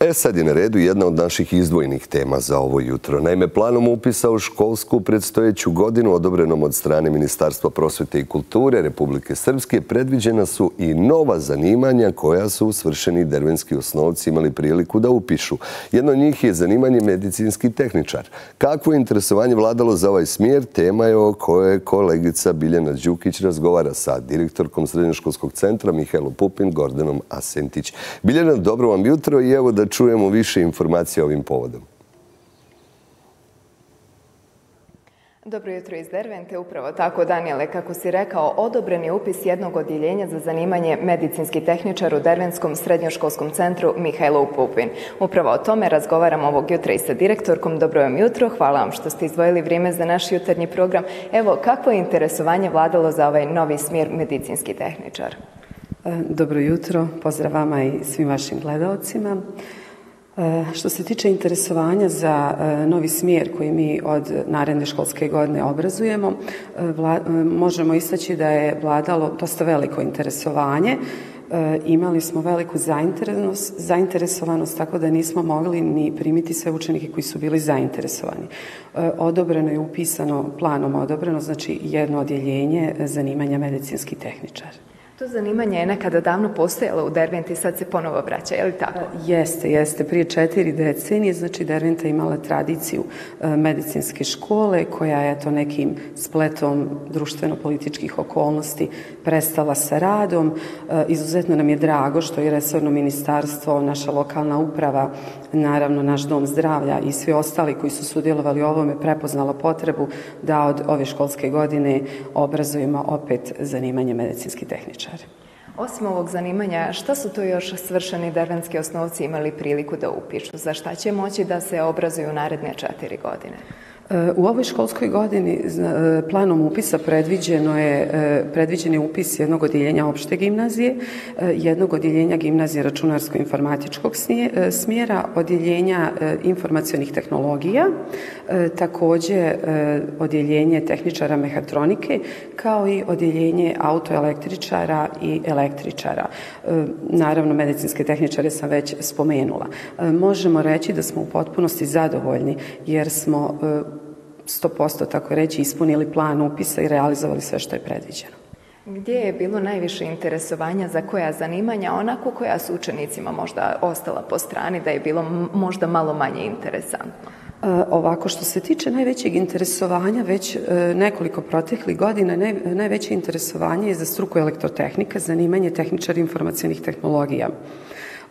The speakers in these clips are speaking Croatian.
E sad je na redu jedna od naših izdvojnih tema za ovo jutro. Naime, planom upisa u školsku predstojeću godinu odobrenom od strane Ministarstva prosvete i kulture Republike Srpske predviđena su i nova zanimanja koja su svršeni dervenski osnovci imali priliku da upišu. Jedno od njih je zanimanje medicinski tehničar. Kakvo je interesovanje vladalo za ovaj smjer, tema je o kojoj kolegica Biljana Đukić razgovara sa direktorkom Srednjoškolskog centra Mihajlo Pupin, Gordanom Asentić. Biljana, dobro vam jutro i evo da čujemo više informacija ovim povodom. Dobro jutro iz Dervente. Upravo tako, Daniele, kako si rekao, odobren je upis jednog odjeljenja za zanimanje medicinski tehničar u Dervenskom srednjoškolskom centru Mihajlo Pupin. Upravo o tome razgovaram ovog jutra i sa direktorkom. Dobro vam jutro. Hvala vam što ste izdvojili vrijeme za naš jutarnji program. Evo, kakvo je interesovanje vladalo za ovaj novi smjer medicinski tehničar? E, dobro jutro, pozdrav vama i svim vašim gledalcima. E, što se tiče interesovanja za e, novi smjer koji mi od naredne školske godine obrazujemo, možemo istaći da je vladalo dosta veliko interesovanje. Imali smo veliku zainteresovanost, tako da nismo mogli ni primiti sve učenike koji su bili zainteresovani. Odobreno je upisano, planom odobreno, znači jedno odjeljenje zanimanja medicinski tehničar. To zanimanje je nekada davno postojalo u Derventi i sad se ponovo vraća, je li tako? Jeste, jeste. Prije četiri decenije, znači Derventa imala tradiciju e, medicinske škole koja je to nekim spletom društveno-političkih okolnosti prestala sa radom. E, izuzetno nam je drago što je resorno ministarstvo, naša lokalna uprava, naravno naš dom zdravlja i svi ostali koji su sudjelovali u ovome prepoznalo potrebu da od ove školske godine obrazujemo opet zanimanje medicinski tehničar. Osim ovog zanimanja, šta su to još svršeni dervenski osnovci imali priliku da upišu? Za šta će moći da se obrazuju naredne četiri godine? U ovoj školskoj godini e, planom upisa predviđeno je, e, predviđen je upis jednog odjeljenja opšte gimnazije, e, jednog odjeljenja gimnazije računarsko-informatičkog smjera, odjeljenja informacionih tehnologija, također odjeljenje tehničara mehatronike, kao i odjeljenje autoelektričara i električara. Naravno, medicinske tehničare sam već spomenula. Možemo reći da smo u potpunosti zadovoljni jer smo 100% tako reći ispunili plan upisa i realizovali sve što je predviđeno. Gdje je bilo najviše interesovanja za koja zanimanja, onako koja su učenicima možda ostala po strani, da je bilo možda malo manje interesantno? E, ovako, što se tiče najvećeg interesovanja, već e, nekoliko proteklih godina, najveće interesovanje je za struku elektrotehnika, zanimanje tehničara informacijenih tehnologija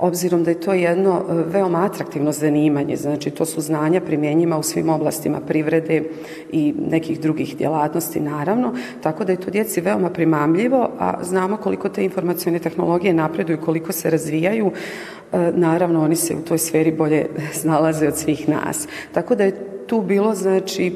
obzirom da je to jedno e, veoma atraktivno zanimanje, znači to su znanja primjenjiva u svim oblastima privrede i nekih drugih djelatnosti naravno, tako da je to djeci veoma primamljivo, a znamo koliko te informacijone tehnologije napreduju, koliko se razvijaju, e, naravno oni se u toj sferi bolje snalaze od svih nas. Tako da je tu bilo znači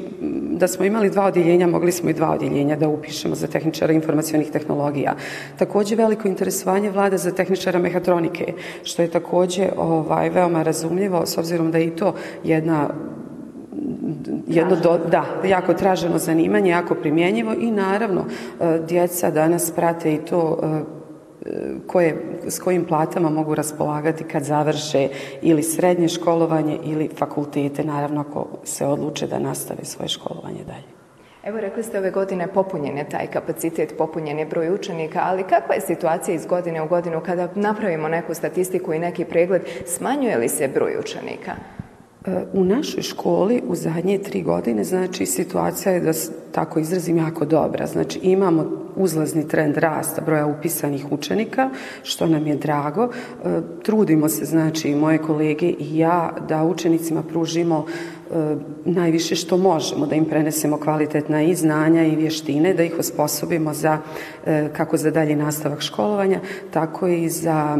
da smo imali dva odjeljenja, mogli smo i dva odjeljenja da upišemo za tehničara informacionih tehnologija. Također veliko interesovanje vlada za tehničara mehatronike, što je također ovaj, veoma razumljivo s obzirom da je i to jedna jedno da, jako traženo zanimanje, jako primjenjivo i naravno e, djeca danas prate i to e, koje, s kojim platama mogu raspolagati kad završe ili srednje školovanje ili fakultete, naravno ako se odluče da nastave svoje školovanje dalje. Evo rekli ste ove godine popunjen je taj kapacitet, popunjen je broj učenika, ali kakva je situacija iz godine u godinu kada napravimo neku statistiku i neki pregled, smanjuje li se broj učenika? U našoj školi u zadnje tri godine, znači situacija je da tako izrazim jako dobra. Znači imamo uzlazni trend rasta broja upisanih učenika, što nam je drago. E, trudimo se, znači, moje kolege i ja, da učenicima pružimo E, najviše što možemo, da im prenesemo kvalitetna i znanja i vještine, da ih osposobimo za e, kako za dalji nastavak školovanja, tako i za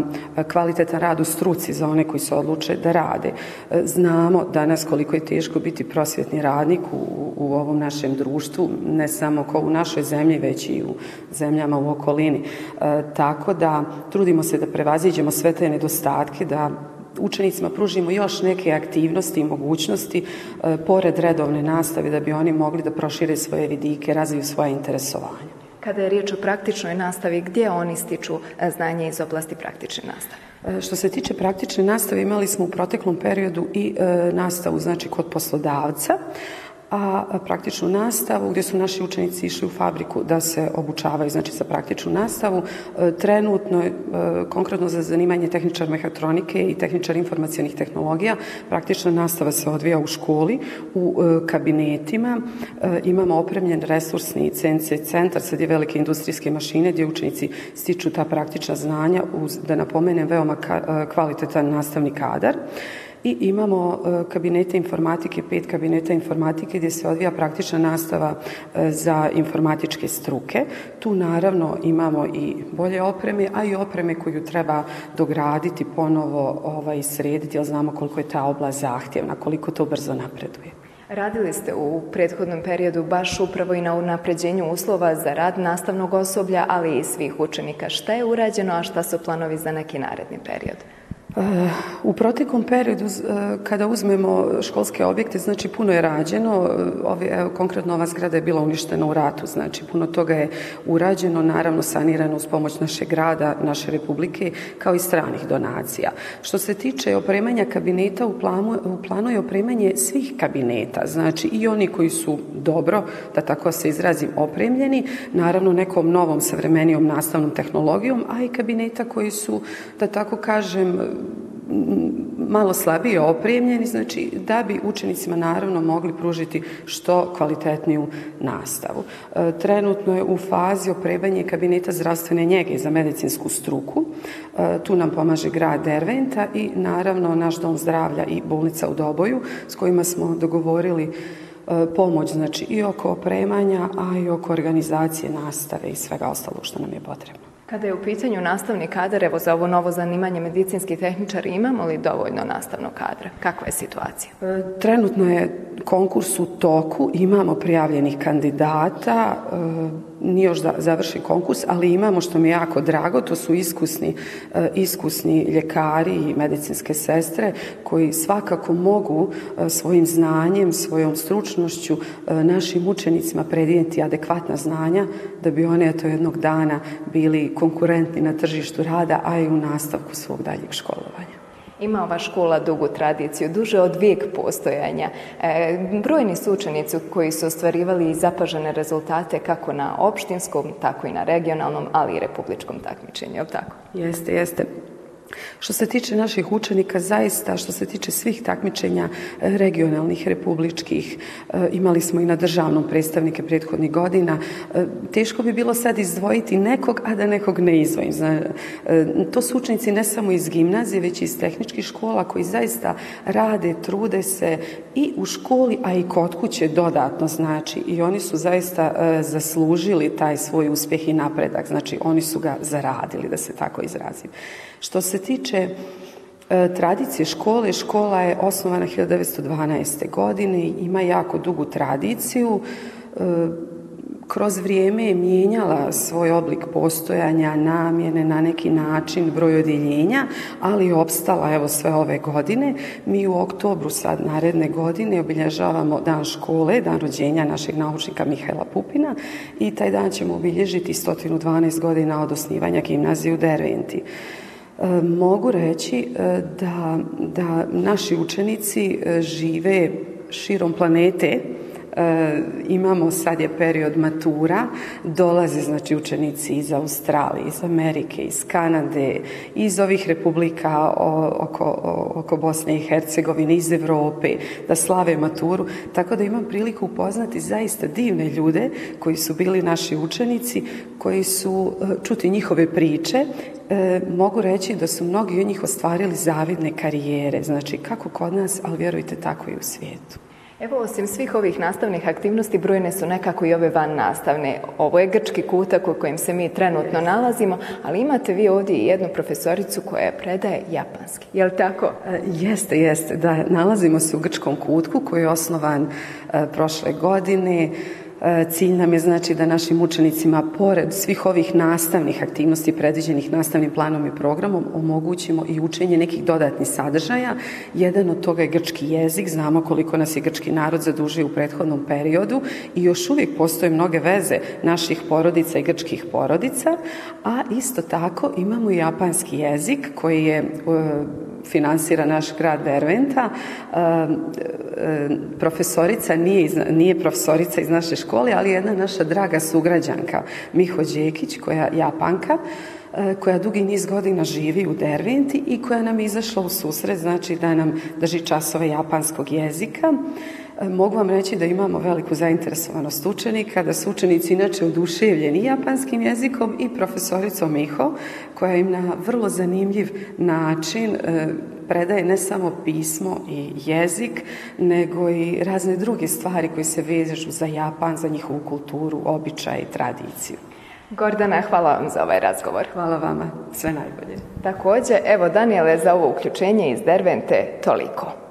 kvalitetan rad u struci za one koji se odluče da rade. E, znamo danas koliko je teško biti prosvjetni radnik u, u ovom našem društvu, ne samo ko u našoj zemlji, već i u zemljama u okolini. Tako da trudimo se da prevaziđemo sve te nedostatke, da učenicima pružimo još neke aktivnosti i mogućnosti e, pored redovne nastave da bi oni mogli da prošire svoje vidike, razviju svoje interesovanje. Kada je riječ o praktičnoj nastavi, gdje oni stiču znanje iz oblasti praktične nastave? Što se tiče praktične nastave, imali smo u proteklom periodu i nastavu znači kod poslodavca, a praktičnu nastavu gdje su naši učenici išli u fabriku da se obučavaju znači za praktičnu nastavu. E, trenutno, e, konkretno za zanimanje tehničar mehatronike i tehničar informacijonih tehnologija, praktična nastava se odvija u školi, u e, kabinetima. Imamo opremljen resursni CNC centar, sad je velike industrijske mašine gdje učenici stiču ta praktična znanja uz, da napomenem, veoma kvalitetan nastavni kadar i imamo e, kabinete informatike, pet kabineta informatike gdje se odvija praktična nastava e, za informatičke struke. Tu naravno imamo i bolje opreme, a i opreme koju treba dograditi, ponovo ovaj, srediti, jer znamo koliko je ta oblast zahtjevna, koliko to brzo napreduje. Radili ste u prethodnom periodu baš upravo i na unapređenju uslova za rad nastavnog osoblja, ali i svih učenika. Šta je urađeno, a šta su planovi za neki naredni period? U proteklom periodu e, kada uzmemo školske objekte, znači puno je rađeno, Ovi, evo, konkretno ova zgrada je bila uništena u ratu, znači puno toga je urađeno, naravno sanirano uz pomoć našeg grada, naše republike, kao i stranih donacija. Što se tiče opremanja kabineta, u planu, u planu je opremanje svih kabineta, znači i oni koji su dobro, da tako se izrazim, opremljeni, naravno nekom novom savremenijom nastavnom tehnologijom, a i kabineta koji su, da tako kažem, malo slabije opremljeni, znači da bi učenicima naravno mogli pružiti što kvalitetniju nastavu. E, trenutno je u fazi opremanje kabineta zdravstvene njege za medicinsku struku. E, tu nam pomaže grad Derventa i naravno naš dom zdravlja i bolnica u Doboju s kojima smo dogovorili e, pomoć znači i oko opremanja, a i oko organizacije nastave i svega ostalog što nam je potrebno. Kada je u pitanju nastavni kadar, evo za ovo novo zanimanje medicinski tehničar, imamo li dovoljno nastavnog kadra? Kakva je situacija? E, trenutno je konkurs u toku, imamo prijavljenih kandidata, e, nije još završen konkurs, ali imamo što mi je jako drago, to su iskusni, e, iskusni ljekari i medicinske sestre koji svakako mogu svojim znanjem, svojom stručnošću našim učenicima predijeti adekvatna znanja da bi one to jednog dana bili konkurentni na tržištu rada, a i u nastavku svog daljeg školovanja. Ima ova škola dugu tradiciju, duže od vijek postojanja. E, brojni su učenici koji su ostvarivali zapažene rezultate kako na opštinskom, tako i na regionalnom, ali i republičkom takmičenju, tako? Jeste, jeste. Što se tiče naših učenika, zaista što se tiče svih takmičenja e, regionalnih, republičkih, e, imali smo i na državnom predstavnike prethodnih godina, e, teško bi bilo sad izdvojiti nekog, a da nekog ne izdvojim. To su učenici ne samo iz gimnazije, već i iz tehničkih škola koji zaista rade, trude se i u školi, a i kod kuće dodatno znači i oni su zaista zaslužili taj svoj uspjeh i napredak, znači oni su ga zaradili, da se tako izrazim. Što se tiče e, tradicije škole, škola je osnovana 1912. godine, ima jako dugu tradiciju, e, kroz vrijeme je mijenjala svoj oblik postojanja, namjene, na neki način broj odjeljenja, ali je opstala evo sve ove godine. Mi u oktobru sad naredne godine obilježavamo dan škole, dan rođenja našeg naučnika Mihajla Pupina i taj dan ćemo obilježiti 112 godina od osnivanja gimnazije u Derventi. E, mogu reći e, da, da naši učenici e, žive širom planete, imamo sad je period matura, dolaze znači učenici iz Australije, iz Amerike, iz Kanade, iz ovih republika oko, oko Bosne i Hercegovine, iz Europe, da slave maturu, tako da imam priliku upoznati zaista divne ljude koji su bili naši učenici, koji su čuti njihove priče e, mogu reći da su mnogi od njih ostvarili zavidne karijere, znači kako kod nas, ali vjerujte tako i u svijetu. Evo, osim svih ovih nastavnih aktivnosti, brojne su nekako i ove van nastavne. Ovo je grčki kutak u kojem se mi trenutno nalazimo, ali imate vi ovdje i jednu profesoricu koja predaje japanski. Je li tako? E, jeste, jeste. Da, nalazimo se u grčkom kutku koji je osnovan e, prošle godine cilj nam je znači da našim učenicima pored svih ovih nastavnih aktivnosti predviđenih nastavnim planom i programom omogućimo i učenje nekih dodatnih sadržaja. Jedan od toga je grčki jezik, znamo koliko nas je grčki narod zadužio u prethodnom periodu i još uvijek postoje mnoge veze naših porodica i grčkih porodica, a isto tako imamo i japanski jezik koji je finansira naš grad Derventa. Profesorica nije, nije profesorica iz naše škole, ali jedna naša draga sugrađanka Miho Đekić, koja Japanka, koja dugi niz godina živi u Derventi i koja nam izašla u susret, znači da nam drži časove japanskog jezika. Mogu vam reći da imamo veliku zainteresovanost učenika, da su učenici inače oduševljeni japanskim jezikom i profesoricom Miho, koja im na vrlo zanimljiv način e, predaje ne samo pismo i jezik, nego i razne druge stvari koje se vežu za Japan, za njihovu kulturu, običaj i tradiciju. Gordana, hvala vam za ovaj razgovor. Hvala vama, sve najbolje. Također, evo Daniele, za ovo uključenje iz Dervente toliko.